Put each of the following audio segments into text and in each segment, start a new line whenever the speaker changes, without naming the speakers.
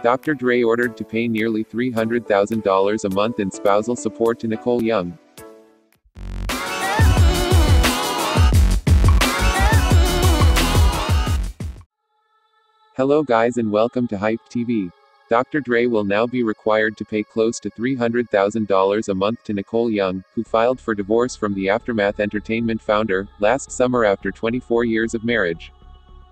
Dr. Dre ordered to pay nearly $300,000 a month in spousal support to Nicole Young. Hello guys and welcome to Hyped TV. Dr. Dre will now be required to pay close to $300,000 a month to Nicole Young, who filed for divorce from the Aftermath Entertainment founder, last summer after 24 years of marriage.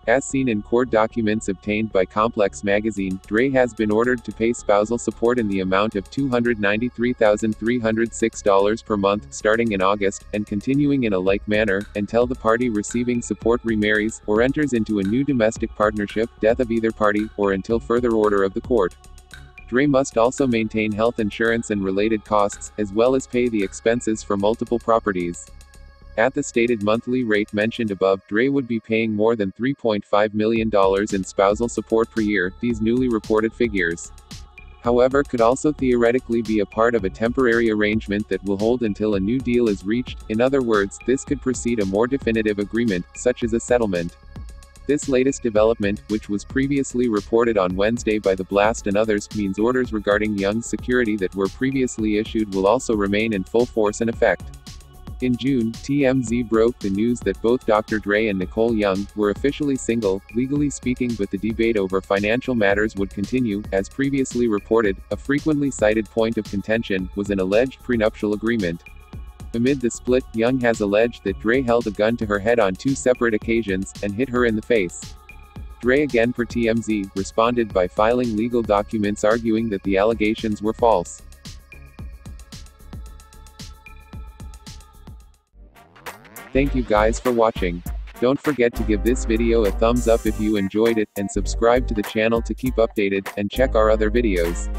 As seen in court documents obtained by Complex magazine, Dre has been ordered to pay spousal support in the amount of $293,306 per month starting in August, and continuing in a like manner, until the party receiving support remarries, or enters into a new domestic partnership, death of either party, or until further order of the court. Dre must also maintain health insurance and related costs, as well as pay the expenses for multiple properties. At the stated monthly rate mentioned above, Dre would be paying more than $3.5 million in spousal support per year, these newly reported figures. However, could also theoretically be a part of a temporary arrangement that will hold until a new deal is reached, in other words, this could precede a more definitive agreement, such as a settlement. This latest development, which was previously reported on Wednesday by The Blast and others, means orders regarding Young's security that were previously issued will also remain in full force and effect. In June, TMZ broke the news that both Dr. Dre and Nicole Young were officially single, legally speaking, but the debate over financial matters would continue. As previously reported, a frequently cited point of contention was an alleged prenuptial agreement. Amid the split, Young has alleged that Dre held a gun to her head on two separate occasions and hit her in the face. Dre again per TMZ responded by filing legal documents arguing that the allegations were false. Thank you guys for watching. Don't forget to give this video a thumbs up if you enjoyed it, and subscribe to the channel to keep updated, and check our other videos.